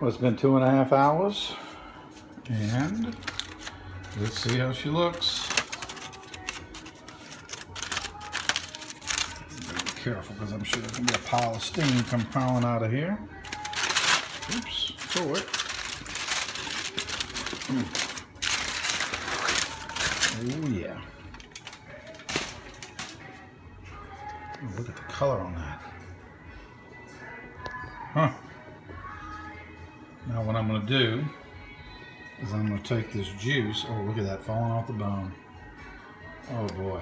Well, it's been two and a half hours. And let's see how she looks. Be careful because I'm sure there's gonna be a pile of steam come crawling out of here. Oops, forward. Mm. Oh yeah. Oh, look at the color on that. Huh. Now what I'm going to do is I'm going to take this juice. Oh, look at that falling off the bone. Oh boy.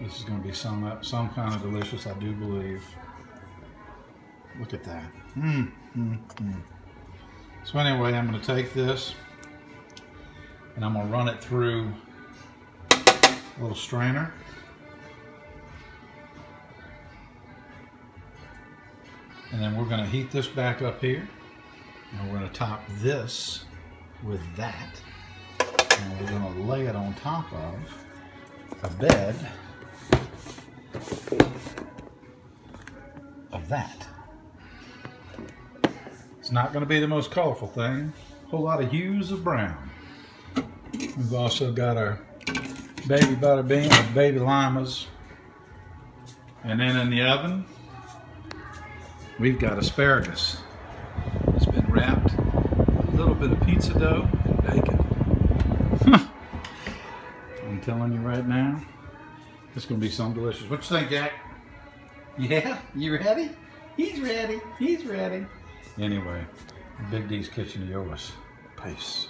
This is going to be some some kind of delicious, I do believe. Look at that. Mmm, mmm, mmm. So anyway, I'm going to take this and I'm going to run it through a little strainer. And then we're going to heat this back up here. And we're going to top this with that. And we're going to lay it on top of a bed of that. It's not going to be the most colorful thing. A whole lot of hues of brown. We've also got our baby butter bean baby limas. And then in the oven, we've got asparagus. It's been wrapped a little bit of pizza dough and bacon. I'm telling you right now, it's gonna be something delicious. What you think, Jack? Yeah, you ready? He's ready, he's ready. Anyway, Big D's Kitchen to yours. Peace.